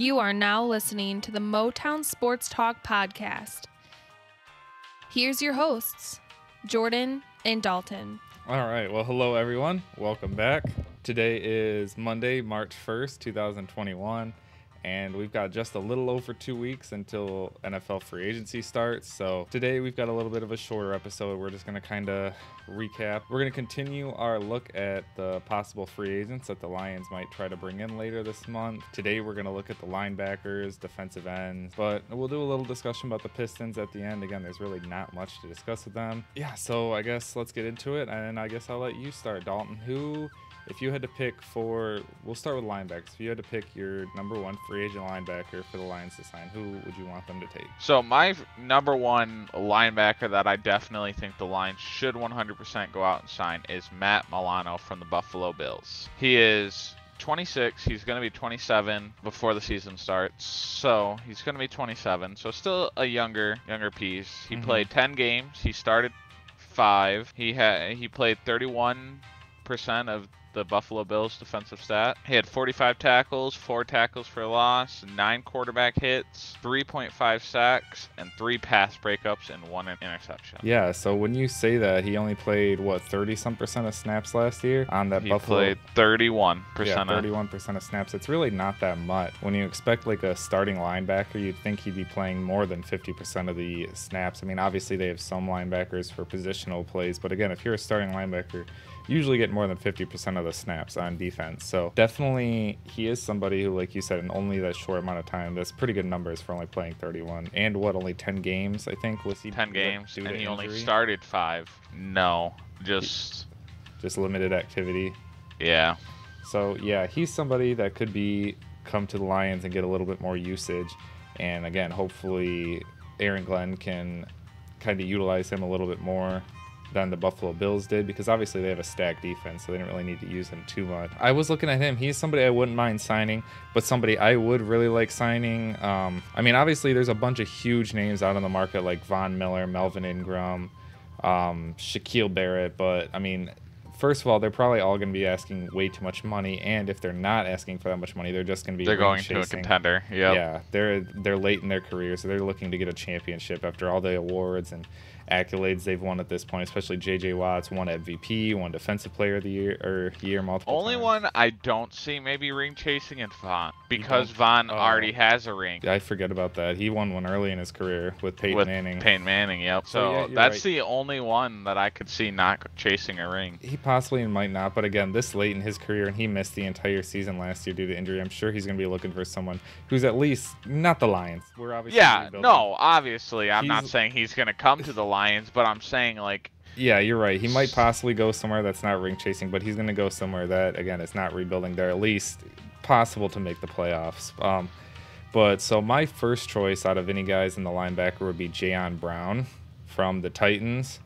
You are now listening to the Motown Sports Talk podcast. Here's your hosts, Jordan and Dalton. All right. Well, hello, everyone. Welcome back. Today is Monday, March 1st, 2021 and we've got just a little over two weeks until NFL free agency starts. So today we've got a little bit of a shorter episode. We're just going to kind of recap. We're going to continue our look at the possible free agents that the Lions might try to bring in later this month. Today we're going to look at the linebackers, defensive ends, but we'll do a little discussion about the Pistons at the end. Again, there's really not much to discuss with them. Yeah, so I guess let's get into it, and I guess I'll let you start, Dalton. Who if you had to pick for, we'll start with linebackers. If you had to pick your number one free agent linebacker for the Lions to sign, who would you want them to take? So my number one linebacker that I definitely think the Lions should 100% go out and sign is Matt Milano from the Buffalo Bills. He is 26. He's going to be 27 before the season starts. So he's going to be 27. So still a younger younger piece. He mm-hmm. played 10 games. He started five. He had he played 31 percent of the Buffalo Bills defensive stat. He had 45 tackles, 4 tackles for loss, 9 quarterback hits, 3.5 sacks, and 3 pass breakups and 1 interception. Yeah, so when you say that, he only played, what, 30 some percent of snaps last year on that he Buffalo? He played 31 percent. Yeah, 31 percent of snaps. It's really not that much. When you expect like a starting linebacker, you'd think he'd be playing more than 50% of the snaps. I mean, obviously they have some linebackers for positional plays, but again, if you're a starting linebacker, you usually get more than 50% of the snaps on defense. So definitely he is somebody who, like you said, in only that short amount of time, that's pretty good numbers for only playing 31. And what, only 10 games, I think, was he? 10 games, and he injury? only started five. No, just... Just limited activity. Yeah. So yeah, he's somebody that could be come to the Lions and get a little bit more usage. And again, hopefully Aaron Glenn can kind of utilize him a little bit more than the Buffalo Bills did because obviously they have a stacked defense, so they didn't really need to use him too much. I was looking at him. He's somebody I wouldn't mind signing, but somebody I would really like signing. Um, I mean, obviously there's a bunch of huge names out on the market like Von Miller, Melvin Ingram, um, Shaquille Barrett, but I mean, first of all, they're probably all going to be asking way too much money, and if they're not asking for that much money, they're just going to be they're going chasing. to a contender. Yep. Yeah, they're they're late in their career, so they're looking to get a championship after all the awards and accolades they've won at this point, especially J.J. Watt's won MVP, one Defensive Player of the Year or year multiple. Only times. one I don't see maybe ring chasing and Von because Von oh. already has a ring. I forget about that. He won one early in his career with Peyton with Manning. Peyton Manning, yep. So, so yeah, that's right. the only one that I could see not chasing a ring. He possibly might not, but again, this late in his career and he missed the entire season last year due to injury. I'm sure he's going to be looking for someone who's at least not the Lions. We're obviously yeah, no, obviously I'm he's, not saying he's going to come to the Lions, but I'm saying like yeah, you're right. He might possibly go somewhere that's not ring chasing, but he's going to go somewhere that again is not rebuilding. They're at least possible to make the playoffs. Um, but so my first choice out of any guys in the linebacker would be Jayon Brown from the Titans.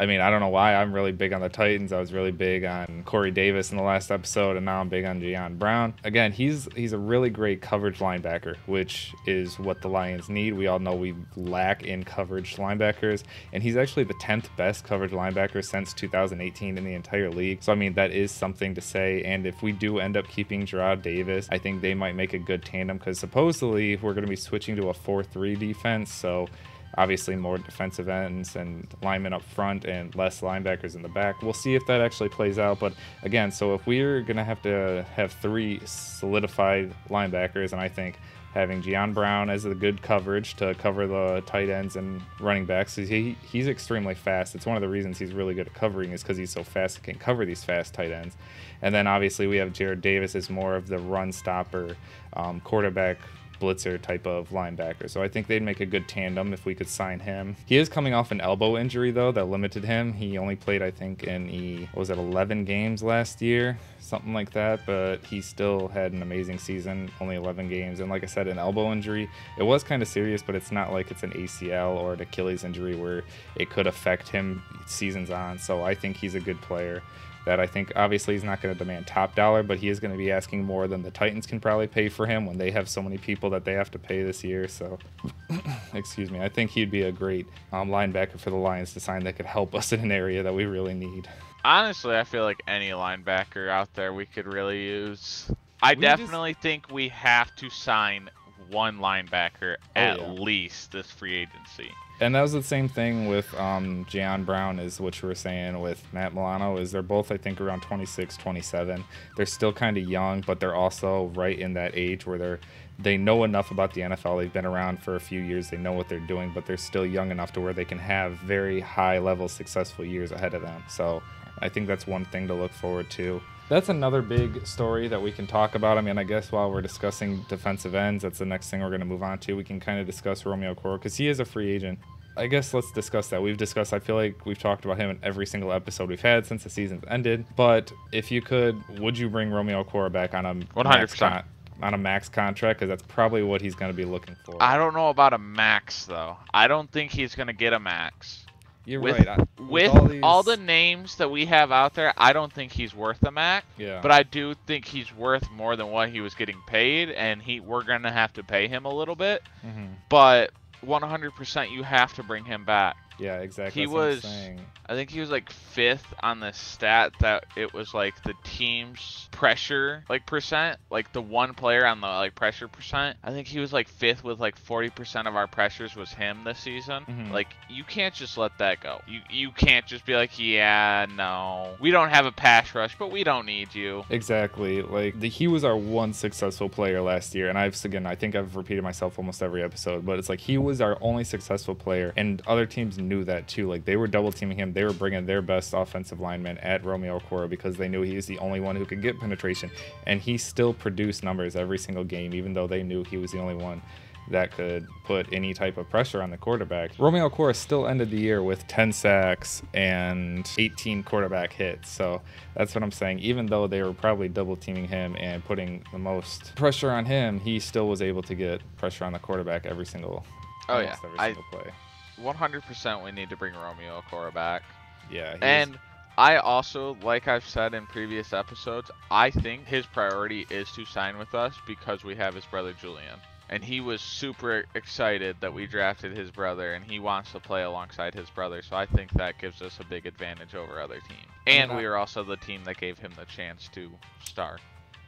I mean, I don't know why I'm really big on the Titans. I was really big on Corey Davis in the last episode, and now I'm big on Jayon Brown. Again, he's he's a really great coverage linebacker, which is what the Lions need. We all know we lack in coverage linebackers, and he's actually the 10th best coverage linebacker since 2018 in the entire league. So I mean, that is something to say. And if we do end up keeping Jarrad Davis, I think they might make a good tandem because supposedly we're going to be switching to a 4-3 defense. So obviously more defensive ends and linemen up front and less linebackers in the back. We'll see if that actually plays out. But again, so if we're going to have to have three solidified linebackers, and I think having Jayon Brown as a good coverage to cover the tight ends and running backs, he, he's extremely fast. It's one of the reasons he's really good at covering is because he's so fast and can cover these fast tight ends. And then obviously we have Jarrad Davis as more of the run stopper, um, quarterback blitzer type of linebacker. So I think they'd make a good tandem if we could sign him. He is coming off an elbow injury though that limited him. He only played I think in he was it 11 games last year, something like that, but he still had an amazing season, only 11 games and like I said an elbow injury. It was kind of serious, but it's not like it's an ACL or an Achilles injury where it could affect him seasons on. So I think he's a good player that I think obviously he's not going to demand top dollar, but he is going to be asking more than the Titans can probably pay for him when they have so many people that they have to pay this year. So, excuse me, I think he'd be a great um, linebacker for the Lions to sign that could help us in an area that we really need. Honestly, I feel like any linebacker out there we could really use. I We just- definitely think we have to sign one linebacker at yeah. least this free agency. And that was the same thing with um, Jayon Brown, is what you were saying with Matt Milano. Is they're both, I think, around 26, 27. They're still kind of young, but they're also right in that age where they're they know enough about the NFL. They've been around for a few years. They know what they're doing, but they're still young enough to where they can have very high level successful years ahead of them. So I think that's one thing to look forward to. That's another big story that we can talk about. I mean, I guess while we're discussing defensive ends, that's the next thing we're going to move on to. We can kind of discuss Romeo Okwara because he is a free agent. I guess let's discuss that. We've discussed, I feel like we've talked about him in every single episode we've had since the season's ended. But if you could, would you bring Romeo Okwara back on a 100%. con- on a max contract? Because that's probably what he's going to be looking for. I don't know about a max though. I don't think he's gonna get a max. You're with- right. I, With all, all, these- the names that we have out there, I don't think he's worth the Mac. yeah. But I do think he's worth more than what he was getting paid, and he we're gonna have to pay him a little bit. Mhm. But 100%, you have to bring him back. Yeah, exactly. He that's what I'm was- I think he was like fifth on the stat that it was like the team's pressure like percent, like the one player on the like pressure percent. I think he was like fifth with like 40% of our pressures was him this season. Mhm. Like you can't just let that go. You you can't just be like, yeah, no, we don't have a pass rush, but we don't need you. Exactly. Like the, he was our one successful player last year, and I've again I think I've repeated myself almost every episode, but it's like he was our only successful player, and other teams knew that too. Like they were double teaming him, they were bringing their best offensive lineman at Romeo Okwara because they knew he was the only one who could get penetration, and he still produced numbers every single game, even though they knew he was the only one that could put any type of pressure on the quarterback. Romeo Okwara still ended the year with 10 sacks and 18 quarterback hits. So that's what I'm saying. Even though they were probably double teaming him and putting the most pressure on him, he still was able to get pressure on the quarterback every single Oh, yeah. every I- single play. 100% we need to bring Romeo Okwara back. Yeah, And I also, like I've said in previous episodes, I think his priority is to sign with us because we have his brother Julian. And he was super excited that we drafted his brother and he wants to play alongside his brother. So I think that gives us a big advantage over other teams. And And we are also the team that gave him the chance to start.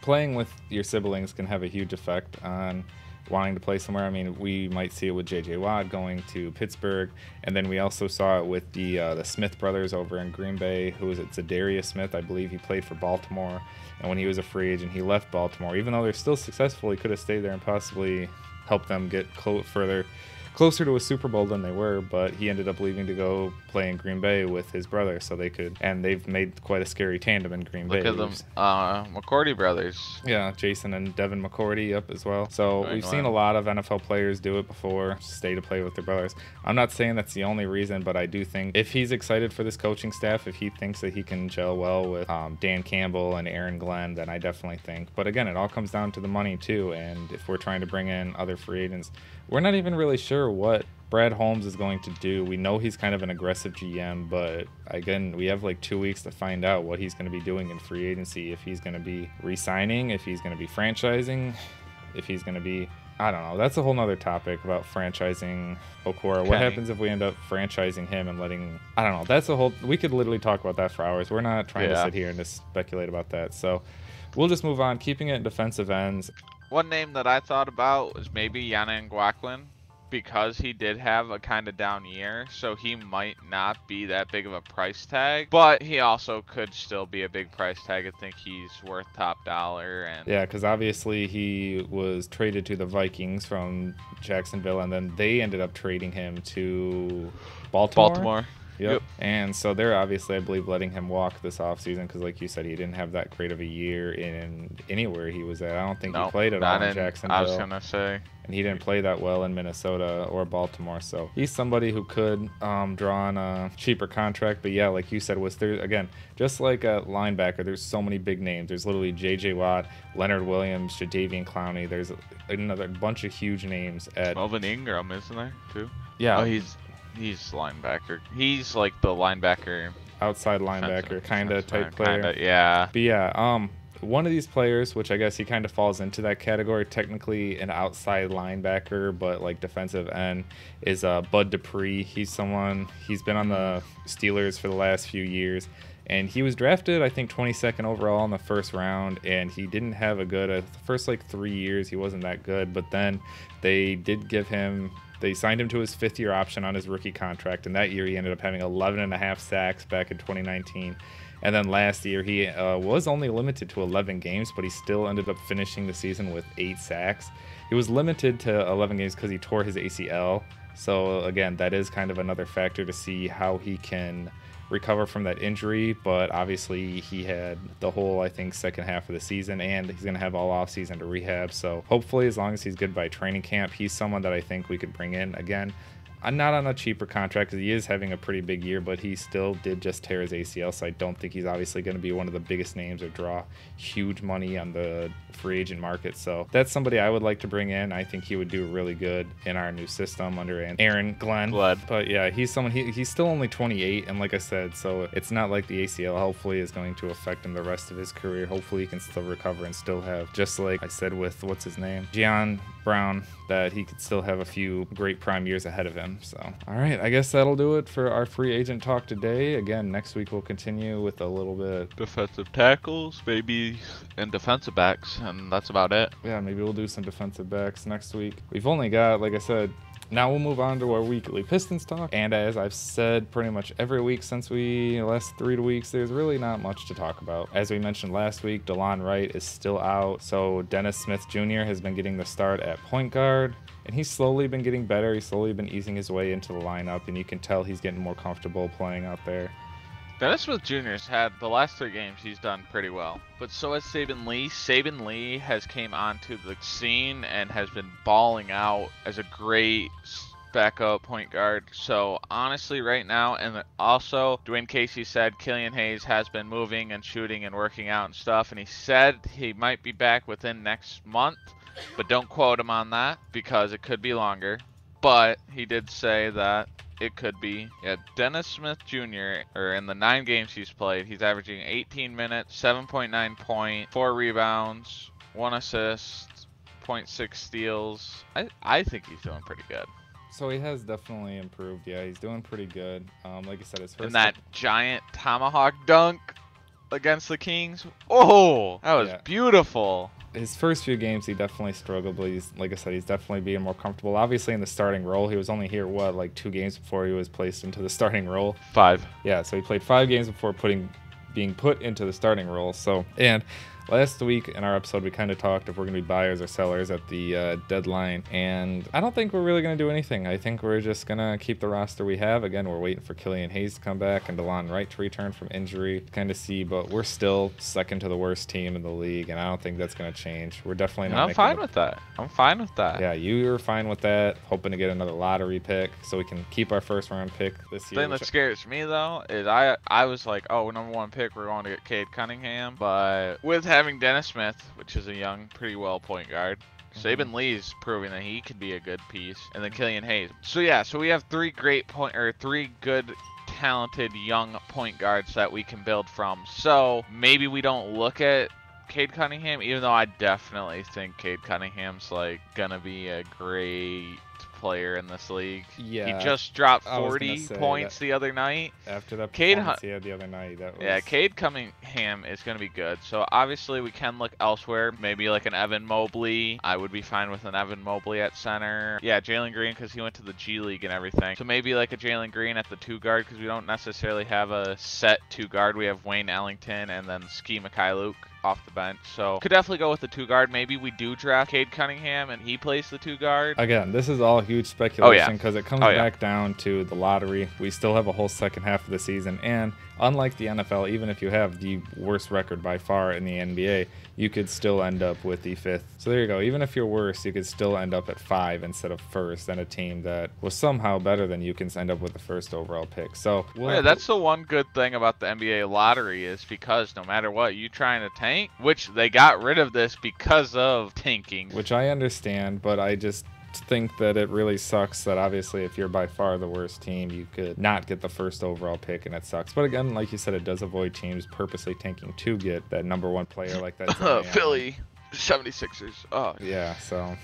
playing with your siblings can have a huge effect on wanting to play somewhere. I mean, we might see it with J.J. Watt going to Pittsburgh, and then we also saw it with the uh, the Smith brothers over in Green Bay. Who was it? Za'Darius Smith, I believe he played for Baltimore, and when he was a free agent, he left Baltimore. Even though they're still successful, he could have stayed there and possibly helped them get clo- further. Closer to a Super Bowl than they were, but he ended up leaving to go play in Green Bay with his brother, so they could. And they've made quite a scary tandem in Green Look Bay. at them, uh, McCourty brothers. Yeah, Jason and Devin McCourty up as well. So Doing we've seen a lot of NFL players do it before, stay to play with their brothers. I'm not saying that's the only reason, but I do think if he's excited for this coaching staff, if he thinks that he can gel well with um, Dan Campbell and Aaron Glenn, then I definitely think. But again, it all comes down to the money too. And if we're trying to bring in other free agents, we're not even really sure what Brad Holmes is going to do. We know he's kind of an aggressive GM, but again, we have like two weeks to find out what he's going to be doing in free agency. If he's going to be re signing, if he's going to be franchising, if he's going to be. I don't know. That's a whole nother topic about franchising Okwara. What happens if we end up franchising him and letting. I don't know. That's a whole. We could literally talk about that for hours. We're not trying to sit here and just speculate about that. So we'll just move on, keeping it in defensive ends. One name that I thought about was maybe Yannick Ngakoue because he did have a kind of down year, so he might not be that big of a price tag, but he also could still be a big price tag. I think he's worth top dollar and Yeah, because obviously he was traded to the Vikings from Jacksonville, and then they ended up trading him to Baltimore. Baltimore. Yep. Yep. And so they're obviously, I believe, letting him walk this offseason because, like you said, he didn't have that great of a year in anywhere he was at. I don't think No, he played at all in Jacksonville. I was gonna say and he didn't play that well in Minnesota or Baltimore. So he's somebody who could um, draw on a cheaper contract. But yeah, like you said, was there again just like a linebacker? There's so many big names. There's literally J.J. Watt, Leonard Williams, Jadeveon Clowney. There's another bunch of huge names at Melvin Ingram, isn't there too? yeah Oh, he's he's linebacker. He's like the linebacker outside linebacker kind of type player. Kinda, yeah. But yeah, um, one of these players, which I guess he kind of falls into that category, technically an outside linebacker, but like defensive end, is uh, Bud Dupree. He's someone, he's been on the Steelers for the last few years. And he was drafted, I think, 22nd overall in the first round, and he didn't have a good. Uh, the first like three years, he wasn't that good. But then they did give him they signed him to his fifth year option on his rookie contract, and that year he ended up having 11 and a half sacks back in 2019. And then last year he uh, was only limited to 11 games, but he still ended up finishing the season with eight sacks. He was limited to 11 games because he tore his ACL. So again, that is kind of another factor to see how he can recover from that injury, but obviously he had the whole, I think, second half of the season, and he's going to have all off season to rehab. So hopefully, as long as he's good by training camp, he's someone that I think we could bring in again. I'm not on a cheaper contract because he is having a pretty big year, but he still did just tear his ACL, so I don't think he's obviously going to be one of the biggest names or draw huge money on the free agent market. So that's somebody I would like to bring in. I think he would do really good in our new system under Aaron Glenn. Glad. But yeah, he's someone he, he's still only 28, and like I said, so it's not like the ACL hopefully is going to affect him the rest of his career. Hopefully he can still recover and still have just like I said with what's his name, Jayon Brown, that he could still have a few great prime years ahead of him. So all right, I guess that'll do it for our free agent talk today. Again, next week we'll continue with a little bit Defensive tackles, maybe, and defensive backs, and that's about it. yeah, maybe we'll do some defensive backs next week. We've only got, like I said, now we'll move on to our weekly Pistons talk. And as I've said pretty much every week since we last three weeks, there's really not much to talk about. As we mentioned last week, Delon Wright is still out, so Dennis Smith Jr. has been getting the start at point guard. And he's slowly been getting better. He's slowly been easing his way into the lineup, and you can tell he's getting more comfortable playing out there. Dennis Smith Jr.'s had the last three games he's done pretty well, but so has Saben Lee. Saben Lee has came onto the scene and has been balling out as a great backup point guard. So honestly, right now, and also Dwane Casey said Killian Hayes has been moving and shooting and working out and stuff, and he said he might be back within next month, but don't quote him on that because it could be longer. But he did say that it could be. Yeah, Dennis Smith Jr. or in the nine games he's played, he's averaging 18 minutes, 7.9 point, four rebounds, one assist, 0.6 steals. I I think he's doing pretty good. So he has definitely improved. Yeah, he's doing pretty good. Um, like I said, his first And that giant tomahawk dunk against the Kings. Oh, that was Yeah. beautiful. His first few games he definitely struggled but he's like i said he's definitely being more comfortable obviously in the starting role he was only here what like two games before he was placed into the starting role Five. yeah so he played five games before putting being put into the starting role so and last week in our episode we kind of talked if we're going to be buyers or sellers at the uh, deadline and i don't think we're really going to do anything i think we're just going to keep the roster we have again we're waiting for killian hayes to come back and delon wright to return from injury kind of see but we're still second to the worst team in the league and i don't think that's going to change we're definitely And not I'm fine the- with that. I'm fine with that. yeah you are fine with that hoping to get another lottery pick so we can keep our first round pick this year. The thing that scares me though is I I was like, oh, number one pick, we're going to get Cade Cunningham, but with having Dennis Smith, which is a young, pretty well point guard. Mhm. Saben Lee's proving that he could be a good piece, and then Killian Hayes. So yeah, so we have three great point or three good, talented young point guards that we can build from. So maybe we don't look at Cade Cunningham, even though I definitely think Cade Cunningham's like gonna be a great player in this league. yeah He just dropped I was gonna 40 points the other night. after that Cade he had the other night that was Yeah, Cade Cunningham is going to be good. So obviously we can look elsewhere. Maybe like an Evan Mobley. I would be fine with an Evan Mobley at center. Yeah, Jalen Green because he went to the G League and everything. So maybe like a Jalen Green at the two guard because we don't necessarily have a set two guard. We have Wayne Ellington and then Ski Luke off the bench. So could definitely go with the two guard. Maybe we do draft Cade Cunningham and he plays the two guard. Again, this is all huge oh, speculation because it comes Oh, yeah. back down to the lottery. We still have a whole second half of the season, and unlike the NFL, even if you have the worst record by far in the NBA, you could still end up with the fifth. So there you go. Even if you're worse, you could still end up at five instead of first, and a team that was somehow better than you can end up with the first overall pick. So we'll oh, yeah, have to- that's the one good thing about the NBA lottery is because no matter what you trying to tank, which they got rid of this because of tanking. which I understand, but I just think that it really sucks that obviously if you're by far the worst team, you could not get the first overall pick, and it sucks. But again, like you said, it does avoid teams purposely tanking to get that number one player like that. Philly, 76ers. Oh, Yeah, so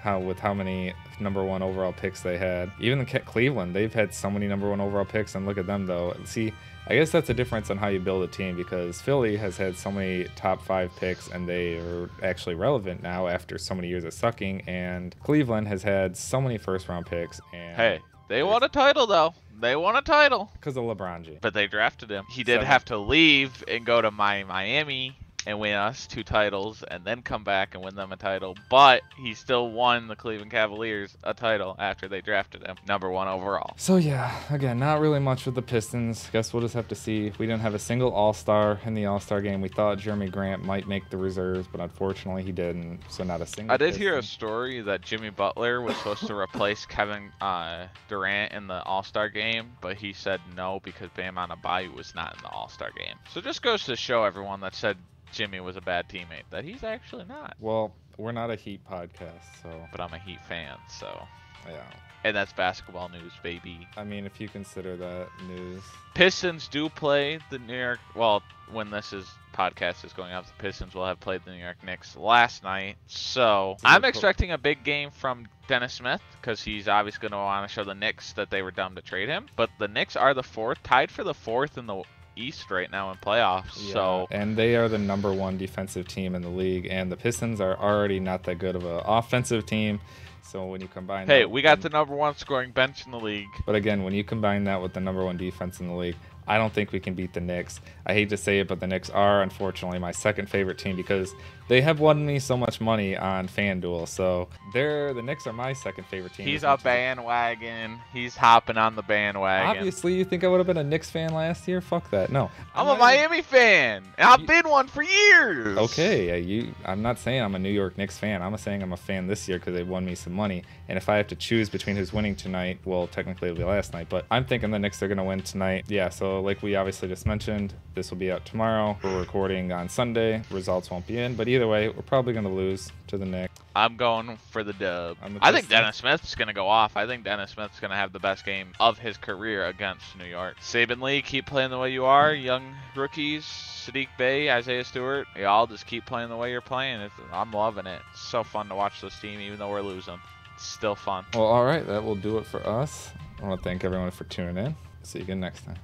how with how many number one overall picks they had, even the Cleveland, they've had so many number one overall picks, and look at them though. See, I guess that's a difference on how you build a team because Philly has had so many top five picks, and they are actually relevant now after so many years of sucking, and Cleveland has had so many first round picks, and hey, they won a title though. They won a title, because of LeBron James. but they drafted him. He did have to leave and go to my Miami and win us two titles, and then come back and win them a title. But he still won the Cleveland Cavaliers a title after they drafted him, number one overall. So yeah, again, not really much with the Pistons. Guess we'll just have to see. We didn't have a single All Star in the All Star game. We thought Jerami Grant might make the reserves, but unfortunately he didn't. So not a single. I did hear a story that Jimmy Butler was supposed to replace Kevin uh, Durant in the All Star game, but he said no because Bam Adebayo was not in the All Star game. So just goes to show everyone that said Jimmy was a bad teammate that he's actually not. Well, we're not a Heat podcast, so But I'm a Heat fan, so yeah. and that's basketball news, baby. I mean, if you consider that news, Pistons do play the New York. Well, when this is podcast is going up, the Pistons will have played the New York Knicks last night. So I'm expecting a big game from Dennis Smith because he's obviously going to want to show the Knicks that they were dumb to trade him. But the Knicks are the fourth, tied for the fourth in the East right now in playoffs. So and they are the number one defensive team in the league, and the Pistons are already not that good of an offensive team. So when you combine, hey, that we with got the number one scoring bench in the league. But again, when you combine that with the number one defense in the league, I don't think we can beat the Knicks. I hate to say it, but the Knicks are unfortunately my second favorite team because they have won me so much money on FanDuel. So they're the Knicks are my second favorite team. He's a bandwagon. He's hopping on the bandwagon. Obviously, you think I would have been a Knicks fan last year? Fuck that. No, I'm not a Miami fan, and I've You- been one for years. Okay, you. I'm not saying I'm a New York Knicks fan. I'm saying I'm a fan this year because they won me some money. And if I have to choose between who's winning tonight, well, technically it'll be last night, but I'm thinking the Knicks are gonna win tonight. Yeah. So like we obviously just mentioned, this will be out tomorrow. We're recording on Sunday. Results won't be in, but either way, we're probably gonna lose to the Knicks. I'm going for the dub. The I think Dennis Smith's going to go off. I think Dennis Smith's going to have the best game of his career against New York. Saben Lee, keep playing the way you are. Young rookies, Saddiq Bey, Isaiah Stewart, y'all just keep playing the way you're playing. It's, I'm loving it. It's so fun to watch this team, even though we're losing. It's still fun. Well, all right, that will do it for us. I want to thank everyone for tuning in. See you again next time.